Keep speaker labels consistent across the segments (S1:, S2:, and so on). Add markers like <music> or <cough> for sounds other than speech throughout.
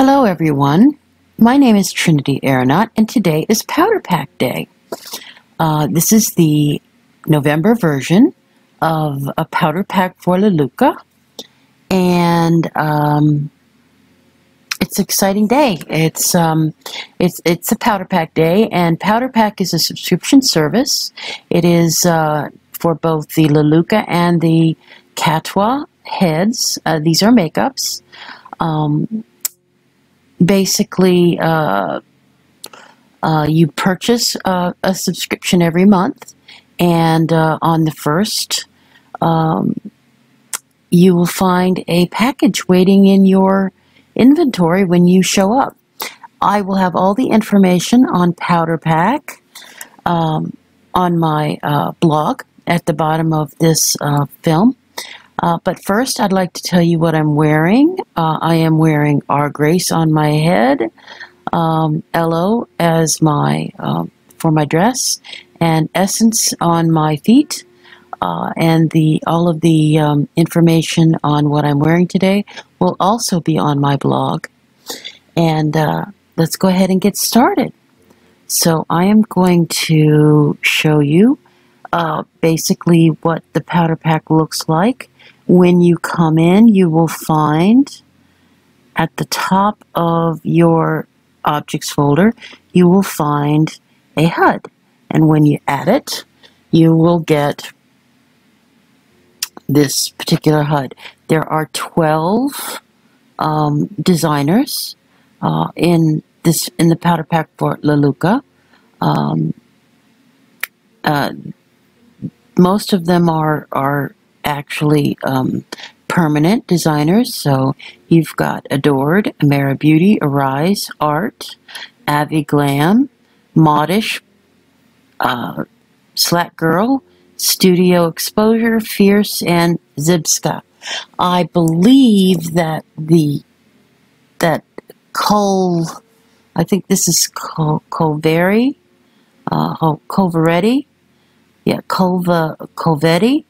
S1: Hello, everyone. My name is Trinity Aironaut, and today is Powder Pack Day. Uh, this is the November version of a powder pack for Lelutka, and um, it's an exciting day. It's um, it's it's a powder pack day, and powder pack is a subscription service. It is uh, for both the Lelutka and the Catwa heads. Uh, these are makeups. Um, basically, uh, uh, you purchase uh, a subscription every month, and uh, on the first, um, you will find a package waiting in your inventory when you show up. I will have all the information on Powder Pack um, on my uh, blog at the bottom of this film. Uh, but first, I'd like to tell you what I'm wearing. Uh, I am wearing Argrace on my head, um, Elo as my um, for my dress, and Essence on my feet. Uh, and the all of the um, information on what I'm wearing today will also be on my blog. And uh, let's go ahead and get started. So I am going to show you uh, basically what the powder pack looks like. When you come in, you will find at the top of your objects folder, you will find a HUD. And when you add it, you will get this particular HUD. There are 12 um, designers uh, in this in the powder pack for Lelutka. Um, uh, most of them are are actually um, permanent designers. So you've got Adored, Amara Beauty, Arise, Art, Avi Glam, Modish, uh, Slack Girl, Studio Exposure, Fierce, and Zibska. I believe that the that Col, I think this is Col, Colveri, uh, Colveretti, yeah, Colva Colvetti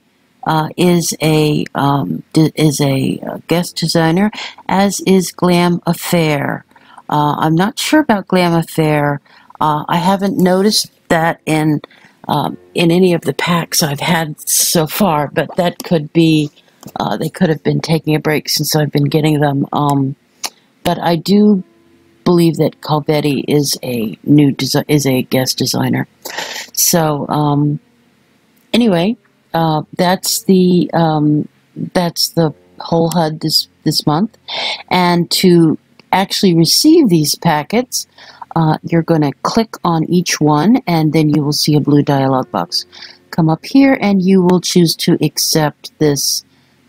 S1: uh, is a um, is a uh, guest designer, as is Glam Affair. Uh, I'm not sure about Glam Affair. Uh, I haven't noticed that in um, in any of the packs I've had so far, but that could be uh, they could have been taking a break since I've been getting them. Um, but I do believe that Calvetti is a new is a guest designer. So um, anyway, uh, that's the um, that's the whole HUD this this month, and to actually receive these packets, uh, you're going to click on each one, and then you will see a blue dialog box come up here, and you will choose to accept this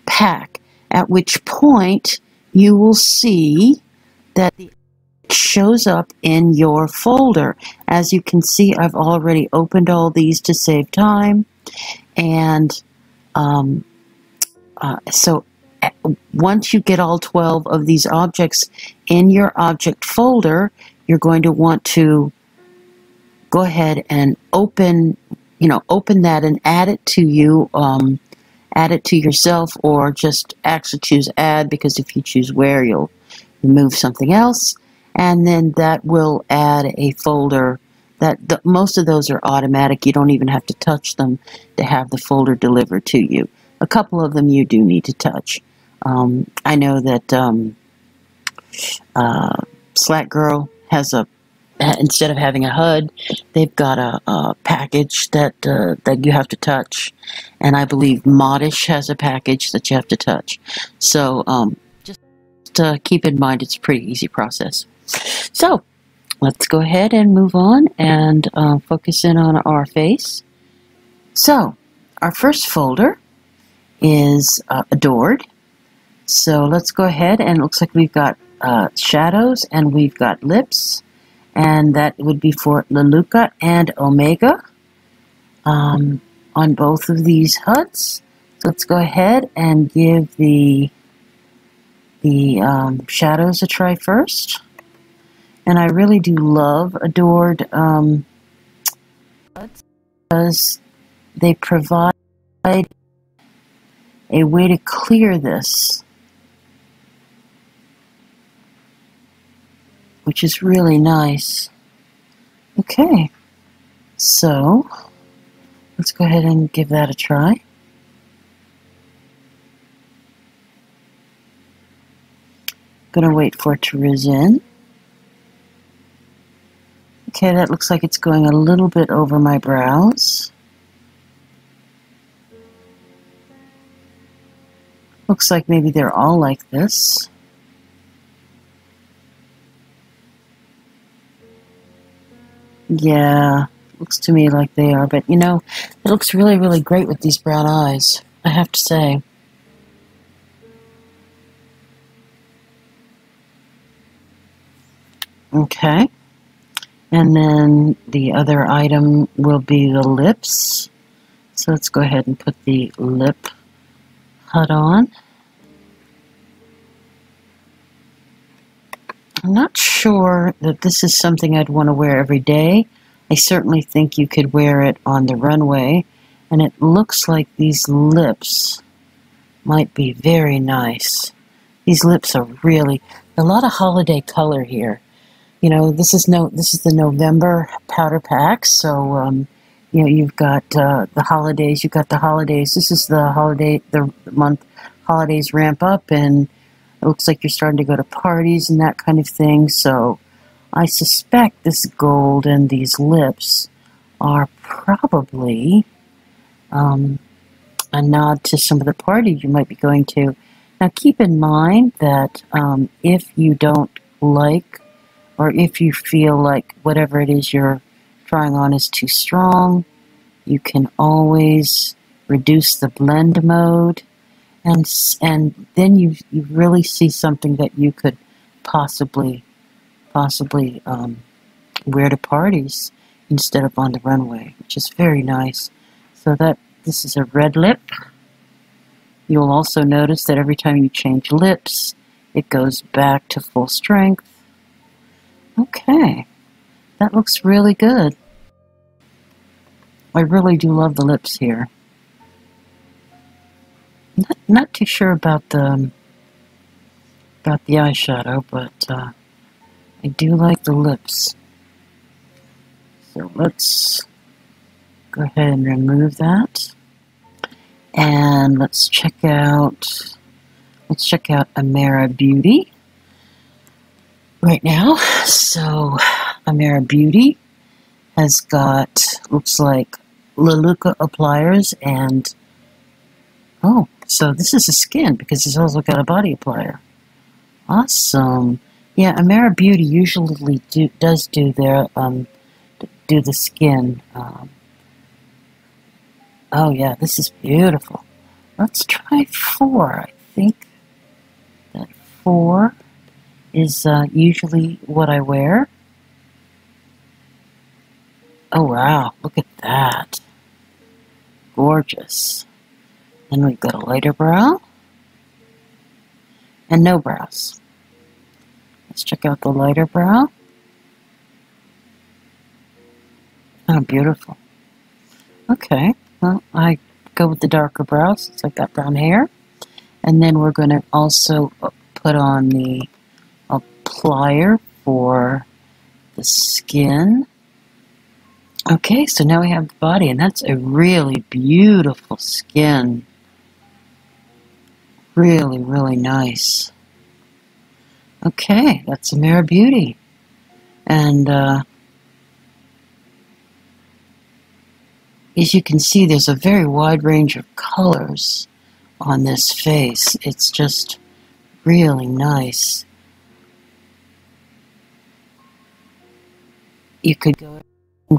S1: pack. At which point you will see that the shows up in your folder. As you can see, I've already opened all these to save time. And um, uh, so once you get all 12 of these objects in your object folder, you're going to want to go ahead and open, you know, open that and add it to you, um, add it to yourself, or just actually choose add because if you choose where, you'll remove something else, and then that will add a folder that the, most of those are automatic. You don't even have to touch them to have the folder delivered to you. A couple of them you do need to touch. Um, I know that um, uh, Slack Girl has a instead of having a HUD, they've got a, a package that uh, that you have to touch, and I believe Modish has a package that you have to touch. So um, just to keep in mind, it's a pretty easy process. So let's go ahead and move on and uh, focus in on our face. So, our first folder is uh, Adored. So let's go ahead and it looks like we've got uh, shadows and we've got lips, and that would be for Lelutka and Omega um, on both of these HUDs. Let's go ahead and give the the um, shadows a try first and I really do love Adored um, because they provide a way to clear this. which is really nice. Okay, so let's go ahead and give that a try. Gonna wait for it to rise in. Okay, that looks like it's going a little bit over my brows. Looks like maybe they're all like this. Yeah, looks to me like they are, but you know, it looks really, really great with these brown eyes, I have to say. Okay. And then the other item will be the lips. So let's go ahead and put the lip HUD on. I'm not sure that this is something I'd want to wear every day. I certainly think you could wear it on the runway. And it looks like these lips might be very nice. These lips are really a lot of holiday color here you know, this is no, this is the November powder pack. So, um, you know, you've got uh, the holidays. You've got the holidays. This is the holiday, the month holidays ramp up, and it looks like you're starting to go to parties and that kind of thing. So, I suspect this gold and these lips are probably um, a nod to some of the parties you might be going to. Now, keep in mind that um, if you don't like or if you feel like whatever it is you're trying on is too strong, you can always reduce the blend mode and and then you you really see something that you could possibly possibly um, wear to parties instead of on the runway, which is very nice. So that this is a red lip. You'll also notice that every time you change lips, it goes back to full strength. Okay, that looks really good. I really do love the lips here. Not, not too sure about the um, about the eyeshadow, but uh, I do like the lips. So let's go ahead and remove that. And let's check out let's check out Amara Beauty right now. So, Amara Beauty has got, looks like, Lelutka appliers and, oh, so this is a skin because it's also got a body applier. Awesome. Yeah, Amara Beauty usually do, does do their, um, do the skin. Um, oh, yeah, this is beautiful. Let's try four, I think. That four is uh, usually what I wear. Oh wow, look at that. Gorgeous. Then we've got a lighter brow and no brows. Let's check out the lighter brow. Oh, beautiful. Okay, well, I go with the darker brows since I've got brown hair. And then we're going to also put on the plier for the skin. Okay, so now we have the body, and that's a really beautiful skin. Really, really nice. Okay, that's Amara Beauty. And uh, as you can see, there's a very wide range of colors on this face. It's just really nice. You could go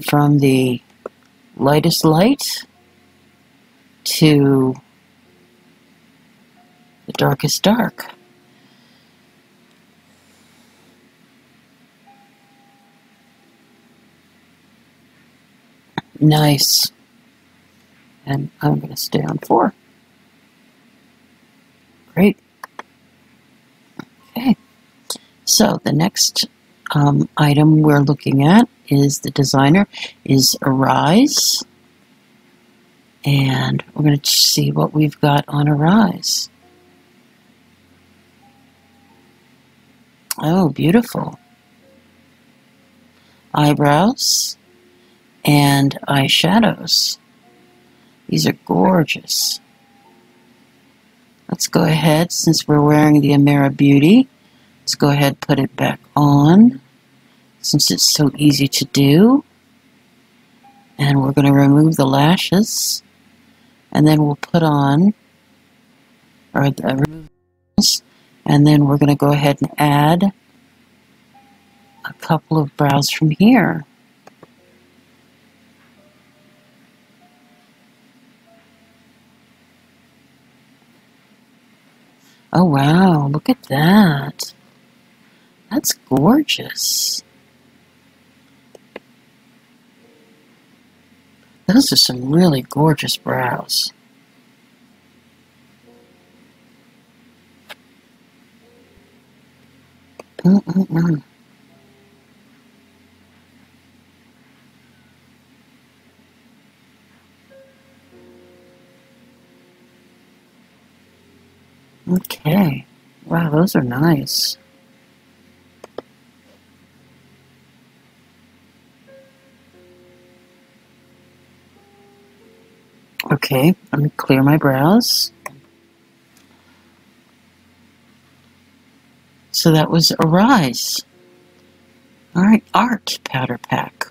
S1: from the lightest light to the darkest dark. Nice. And I'm going to stay on four. Great. Okay. So the next um, item we're looking at is the designer is Arise. And we're going to see what we've got on Arise. Oh, beautiful. eyebrows and eyeshadows. These are gorgeous. Let's go ahead, since we're wearing the Amara Beauty, let's go ahead and put it back on, since it's so easy to do. And we're going to remove the lashes, and then we'll put on, or remove and then we're going to go ahead and add a couple of brows from here. Oh wow, look at that. That's gorgeous. Those are some really gorgeous brows. Mm-mm-mm. Okay. Wow, those are nice. Okay, let me clear my brows. So that was Arise. All right, Art Powder Pack.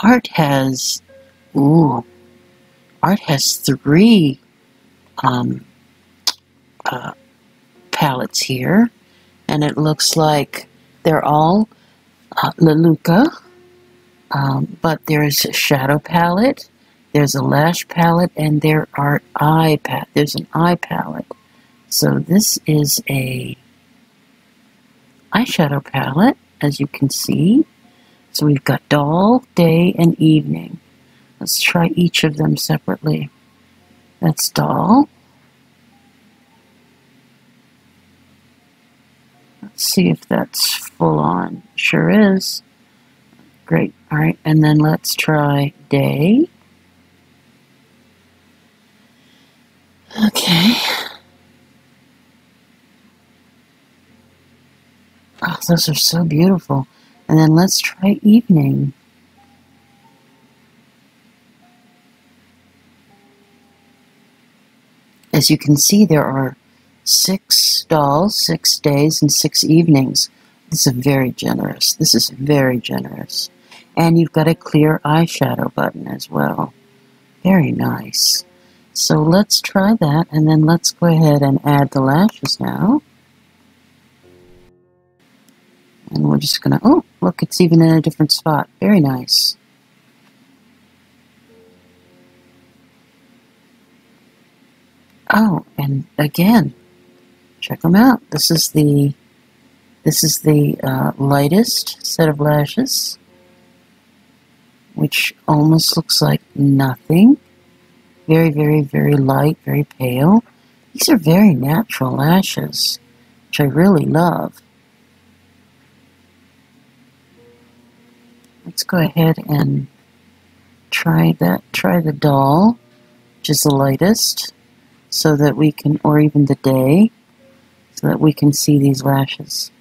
S1: Art has, ooh, Art has three um, uh, palettes here, and it looks like they're all uh, Lelutka, um, but there's a shadow palette, there's a lash palette, and there are eye pat. There's an eye palette. So this is a eyeshadow palette, as you can see. So we've got doll, day, and evening. Let's try each of them separately. That's doll. Let's see if that's full on. Sure is. Great. All right. And then let's try day. Okay. Oh, those are so beautiful. And then let's try evening. As you can see, there are six dolls, six days, and six evenings. This is very generous. This is very generous. And you've got a clear eyeshadow button as well. Very nice. So let's try that, and then let's go ahead and add the lashes now. And we're just to, oh, look, it's even in a different spot. Very nice. Oh, and again, check them out. This is the this is the uh, lightest set of lashes, which almost looks like nothing. Very, very, very light, very pale. These are very natural lashes, which I really love. Let's go ahead and try that. Try the doll, which is the lightest, so that we can, or even the day, so that we can see these lashes.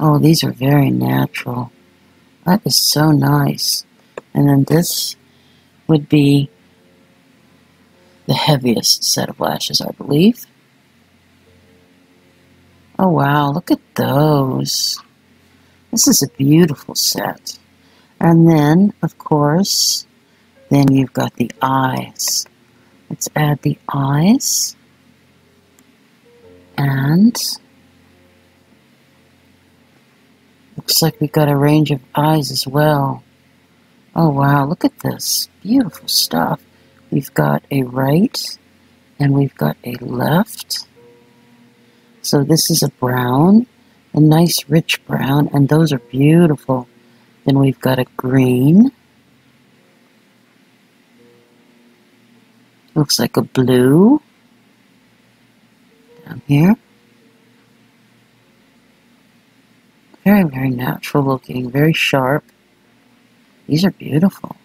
S1: Oh, these are very natural. That is so nice. And then this would be the heaviest set of lashes, I believe. Oh wow, look at those. This is a beautiful set. And then, of course, then you've got the eyes. Let's add the eyes. And looks like we've got a range of eyes as well. Oh wow, look at this. Beautiful stuff. We've got a right and we've got a left. So this is a brown, a nice rich brown, and those are beautiful. Then we've got a green. Looks like a blue down here. Very, very natural looking, very sharp. These are beautiful.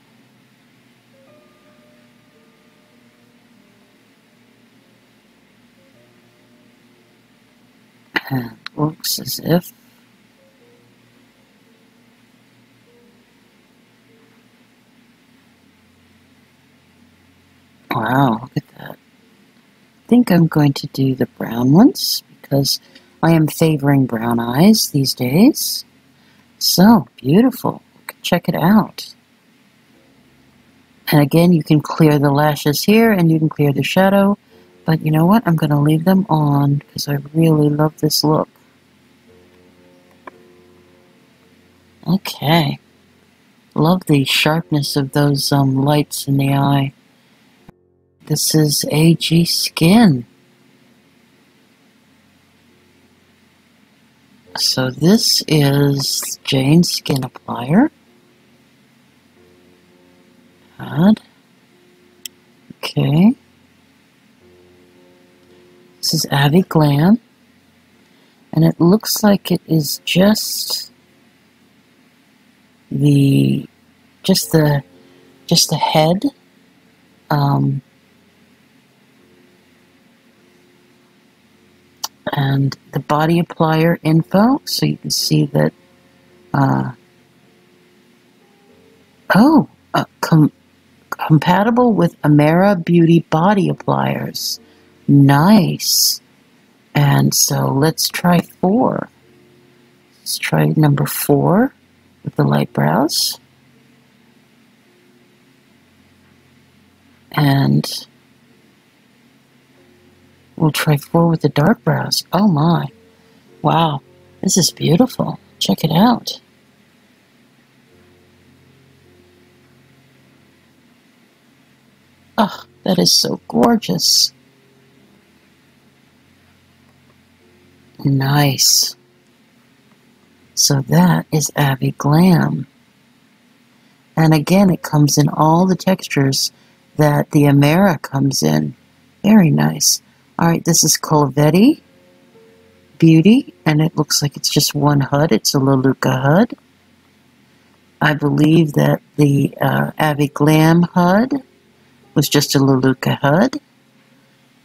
S1: And <clears throat> looks as if Wow, look at that. I think I'm going to do the brown ones because I am favoring brown eyes these days. So beautiful. Check it out. And again, you can clear the lashes here and you can clear the shadow. But you know what? I'm going to leave them on because I really love this look. Okay. Love the sharpness of those um, lights in the eye. This is AG Skin. So this is Jane Skin Applier. Okay. This is Avi Glam. And it looks like it is just the just the just the head um, and the body applier info so you can see that uh, oh uh, com- compatible with Amara Beauty body appliers nice and so let's try four let's try number four with the light brows. And we'll try four with the dark brows. Oh my. Wow. This is beautiful. Check it out. Oh, that is so gorgeous. Nice. So that is Avi Glam. And again, it comes in all the textures that the Amara comes in. Very nice. All right, this is Colvetti Beauty, and it looks like it's just one HUD. It's a Lelutka HUD. I believe that the uh, Avi Glam HUD was just a Lelutka HUD.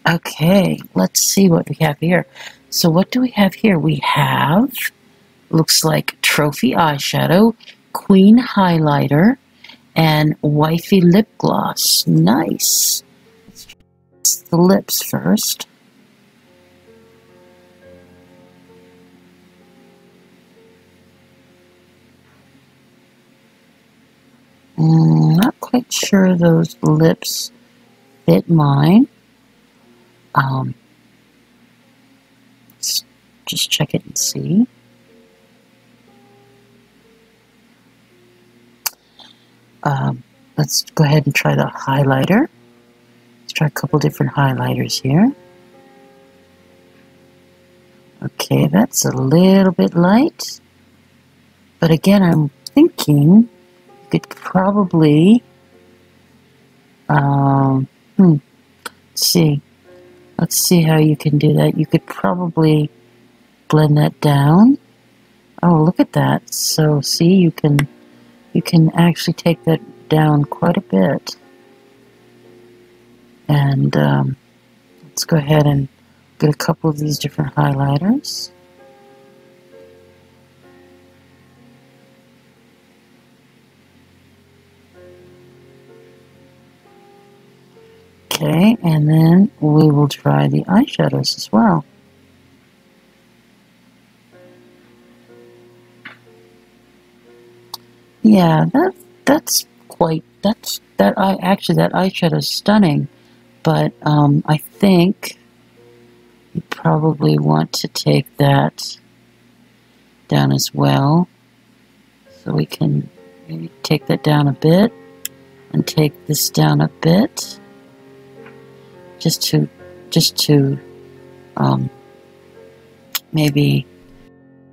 S1: Okay, let's see what we have here. So what do we have here? We have looks like Trophy Eyeshadow, Queen Highlighter, and Wifey Lip Gloss. Nice. Let's the lips first. Mm, not quite sure those lips fit mine. Um, let's just check it and see. Um, let's go ahead and try the highlighter. Let's try a couple different highlighters here. Okay, that's a little bit light. But again, I'm thinking could probably, um, hmm, let's see. Let's see how you can do that. You could probably blend that down. Oh, look at that. So, see, you can you can actually take that down quite a bit. And um, let's go ahead and get a couple of these different highlighters. Okay, and then we will try the eyeshadows as well. Yeah, that that's quite that's that I actually that eyeshadow is stunning, but um, I think you probably want to take that down as well, so we can maybe take that down a bit and take this down a bit, just to just to um, maybe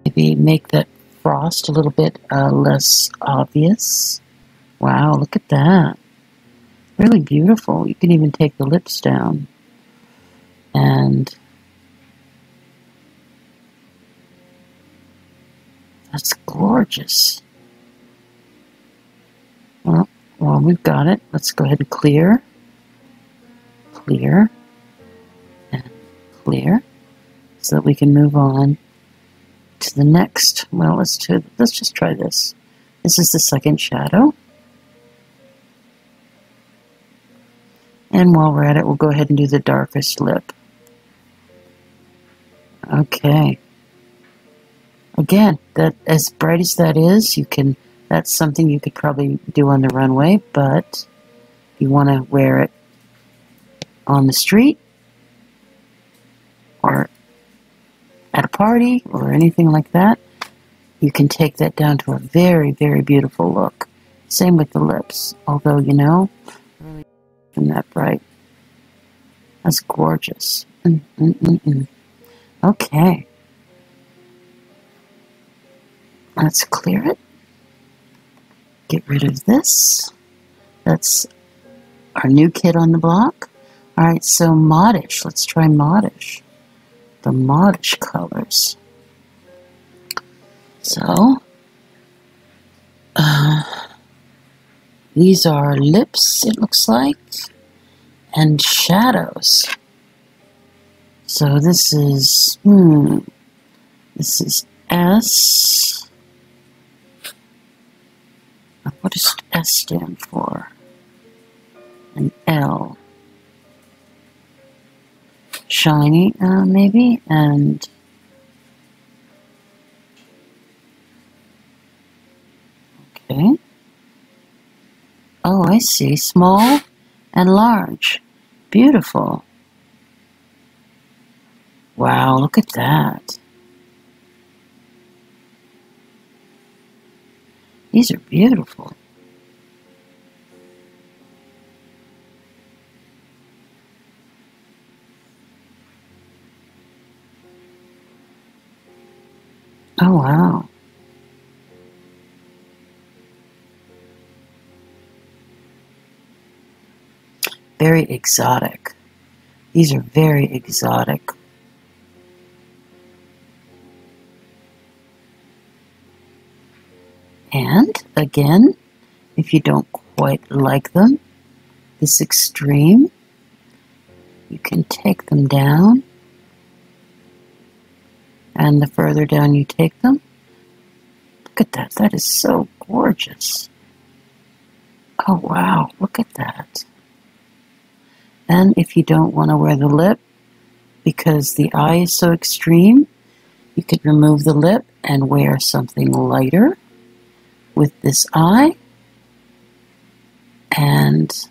S1: maybe make that frost a little bit uh, less obvious. Wow, look at that. Really beautiful. You can even take the lips down. And that's gorgeous. Well, well, we've got it. Let's go ahead and clear. Clear. And clear. So that we can move on to the next. Well, let's let's just try this. This is the second shadow. And while we're at it, we'll go ahead and do the darkest lip. Okay. Again, that as bright as that is, you can. That's something you could probably do on the runway, but you want to wear it on the street or at a party or anything like that, you can take that down to a very, very beautiful look. Same with the lips, although, you know, really that bright. That's gorgeous. Mm, mm, mm, mm. okay. Let's clear it. Get rid of this. That's our new kid on the block. All right, so modish. Let's try modish. The modish colors. So, uh, these are lips, it looks like, and shadows. So this is, hmm, this is S. What does S stand for? An L. Shiny, uh, maybe, and okay. Oh, I see. Small and large. Beautiful. Wow, look at that. These are beautiful. Oh, wow. Very exotic. These are very exotic. And again, if you don't quite like them, this extreme, you can take them down. And the further down you take them, look at that. That is so gorgeous. Oh, wow. Look at that. And if you don't want to wear the lip because the eye is so extreme, you could remove the lip and wear something lighter with this eye and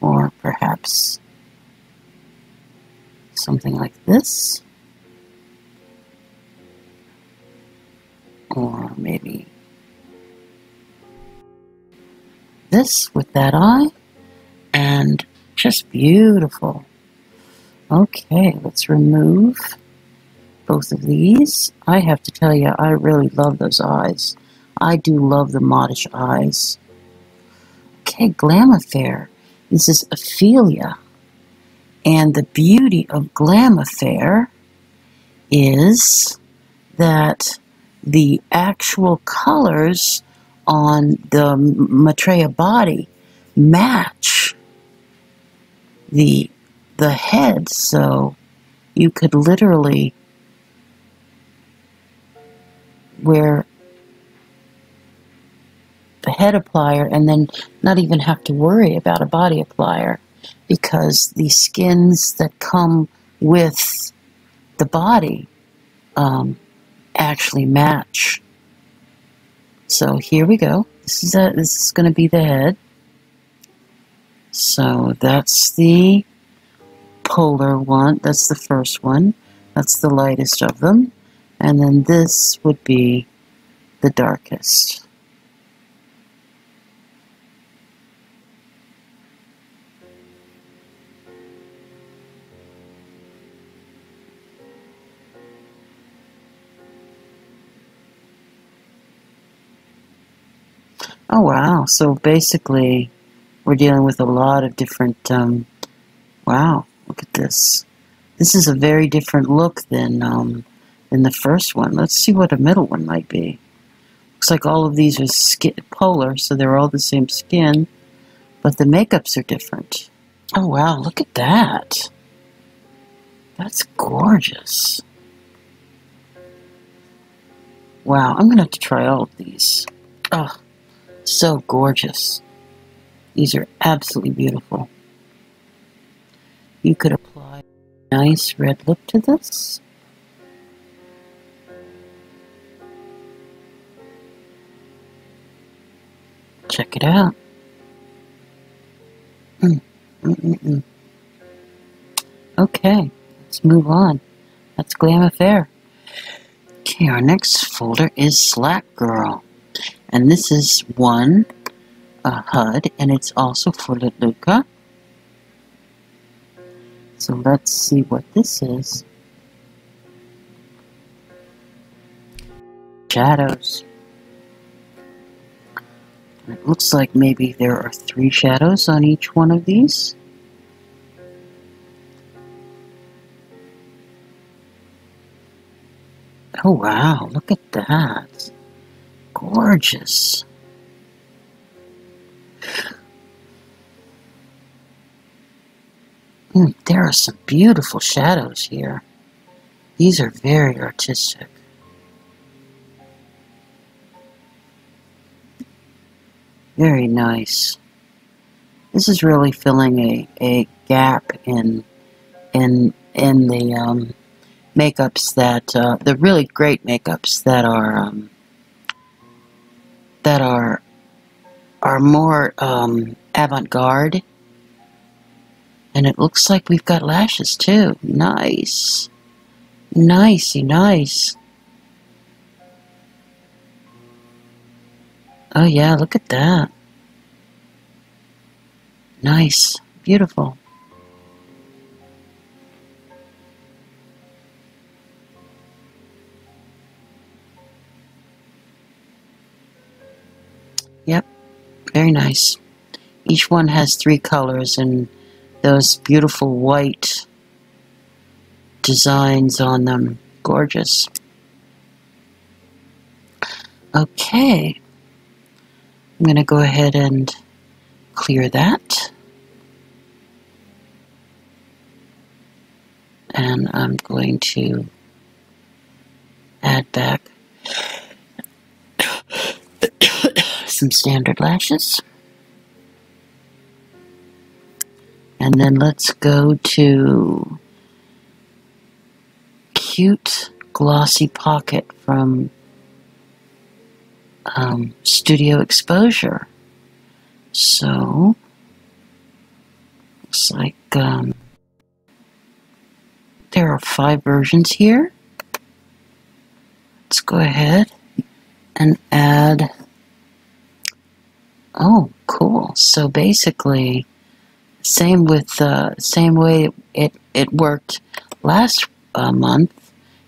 S1: or perhaps something like this or maybe this with that eye and just beautiful okay let's remove both of these I have to tell you I really love those eyes I do love the modish eyes. Okay, Glam Affair. This is Ophelia. And the beauty of Glam Affair is that the actual colors on the Maitreya body match the the head. So you could literally wear the head applier and then not even have to worry about a body applier because the skins that come with the body um, actually match. So here we go. This is a, this is going to be the head. So that's the polar one. That's the first one. That's the lightest of them. And then this would be the darkest. Oh, wow. So basically, we're dealing with a lot of different. Um, wow, look at this. This is a very different look than um, than the first one. Let's see what a middle one might be. Looks like all of these are skin, polar, so they're all the same skin, but the makeups are different. Oh, wow, look at that. That's gorgeous. Wow, I'm going to have to try all of these. Oh, so gorgeous. These are absolutely beautiful. You could apply a nice red lip to this. Check it out. Mm, mm, mm, mm. okay, let's move on. That's Glam Affair. Okay, our next folder is Slack Girl. And this is one a HUD, and it's also for Lelutka. So let's see what this is. Shadows. It looks like maybe there are three shadows on each one of these. Oh wow, look at that. Gorgeous. Mm, there are some beautiful shadows here. These are very artistic. Very nice. This is really filling a, a gap in in in the um, makeups that uh, the really great makeups that are um, that are are more um, avant-garde and it looks like we've got lashes too nice nicey nice Oh yeah, look at that. Nice. Beautiful. Very nice. Each one has three colors and those beautiful white designs on them. Gorgeous. Okay. I'm going to go ahead and clear that. And I'm going to add back some standard lashes. And then let's go to Cute Glossy Pocket from um, studio exposure. So, looks like um, there are five versions here. Let's go ahead and add. Oh, cool. So basically, same with uh, same way it it worked last uh, month.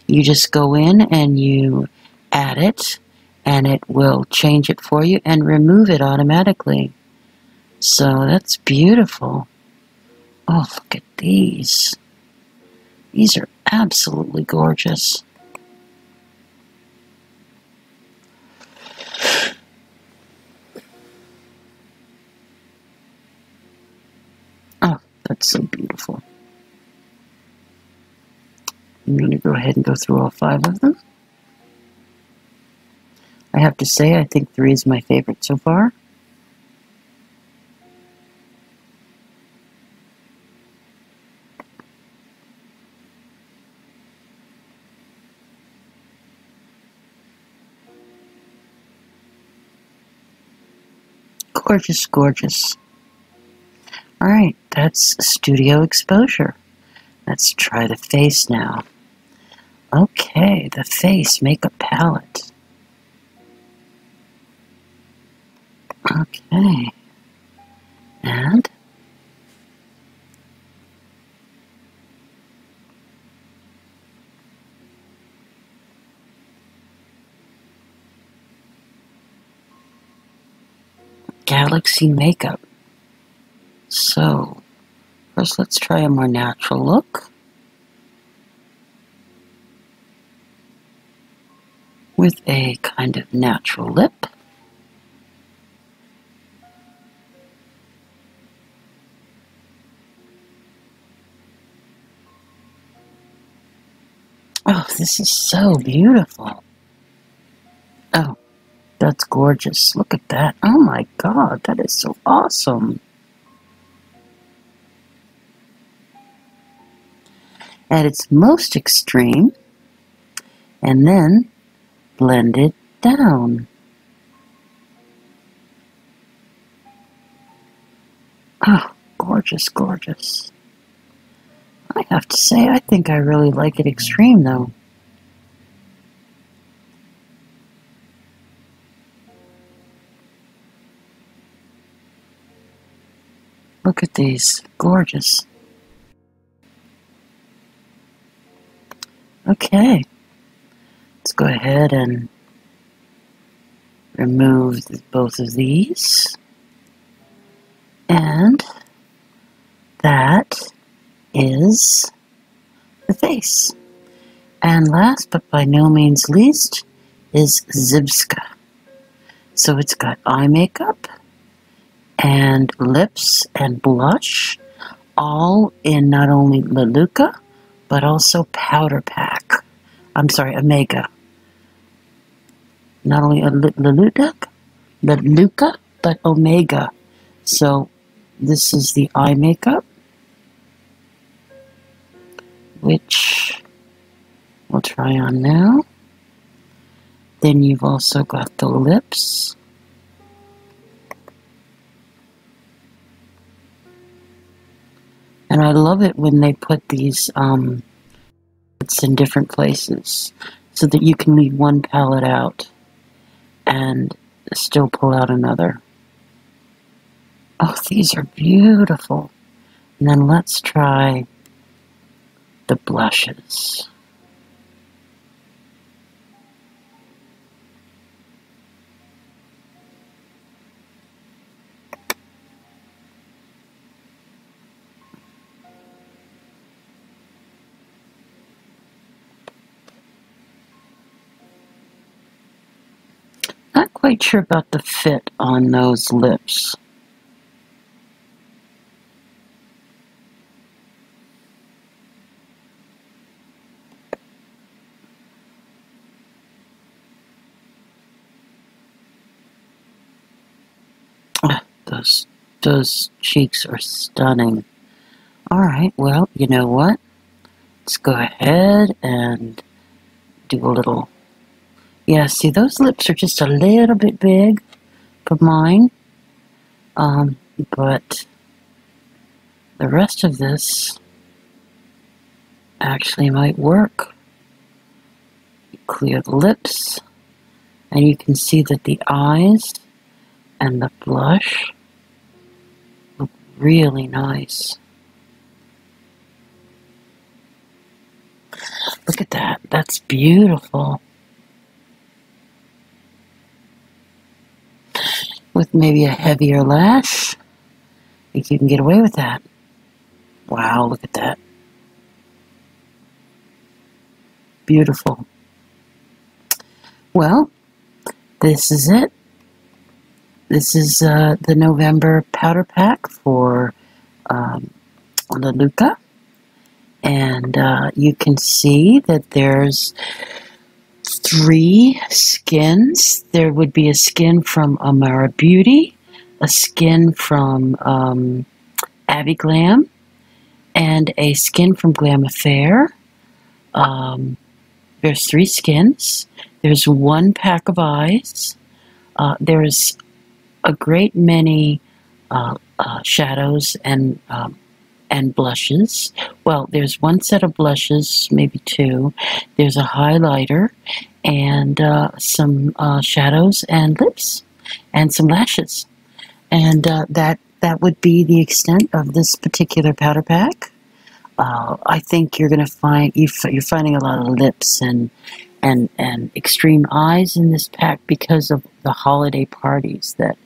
S1: You just go in and you add it and it will change it for you and remove it automatically. So that's beautiful. Oh, look at these. These are absolutely gorgeous. Oh, that's so beautiful. I'm going to go ahead and go through all five of them. I have to say, I think three is my favorite so far. Gorgeous, gorgeous. Alright, that's studio exposure. Let's try the face now. Okay, the face makeup palette. Okay. And Galaxy makeup. So, first let's try a more natural look. With a kind of natural lip. Oh, this is so beautiful. Oh, that's gorgeous. Look at that. Oh my god, that is so awesome. At its most extreme, and then blend it down. Oh, gorgeous, gorgeous. I have to say, I think I really like it extreme though. Look at these. Gorgeous. Okay. Let's go ahead and remove both of these. And that is the face. And last but by no means least is Zibska. So it's got eye makeup and lips and blush, all in not only Lelutka, but also Powder Pack. I'm sorry, Omega. Not only Lelutka, Lelutka, but Omega. So this is the eye makeup, which we'll try on now. Then you've also got the lips. And I love it when they put these um, in different places so that you can leave one palette out and still pull out another. Oh, these are beautiful. And then let's try the blushes. Quite sure about the fit on those lips. <sighs> Those, those cheeks are stunning. Alright, well, you know what? Let's go ahead and do a little yeah, see, those lips are just a little bit big for mine. Um, but the rest of this actually might work. clear the lips, and you can see that the eyes and the blush look really nice. Look at that. That's beautiful. With maybe a heavier lash. I think you can get away with that. Wow, look at that. Beautiful. Well, this is it. This is uh, the November powder pack for um, Luca, And uh, you can see that there's three skins. There would be a skin from Amara Beauty, a skin from um, Abby Glam, and a skin from Glam Affair. Um, there's three skins. There's one pack of eyes. Uh, there's a great many uh, uh, shadows and um, and blushes. Well, there's one set of blushes, maybe two. There's a highlighter and uh, some uh, shadows and lips and some lashes. And uh, that that would be the extent of this particular powder pack. Uh, I think you're going to find you you're finding a lot of lips and and and extreme eyes in this pack because of the holiday parties that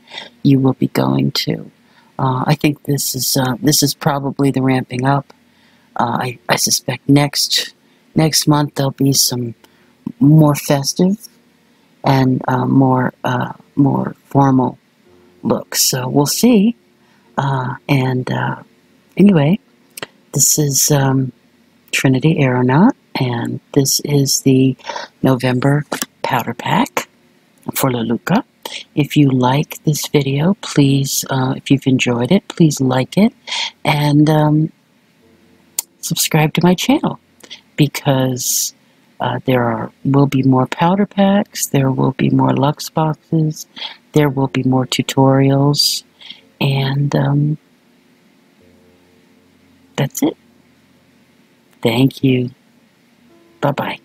S1: you will be going to. Uh, I think this is uh, this is probably the ramping up. Uh, I, I suspect next next month there'll be some more festive and uh, more uh, more formal looks. So we'll see. Uh, and anyway, this is um, Trinity Aironaut, and this is the November powder pack for Lelutka. If you like this video, please, uh, if you've enjoyed it, please like it and um, subscribe to my channel because uh, there are will be more powder packs, there will be more Lux boxes, there will be more tutorials, and um, That's it. Thank you. Bye bye.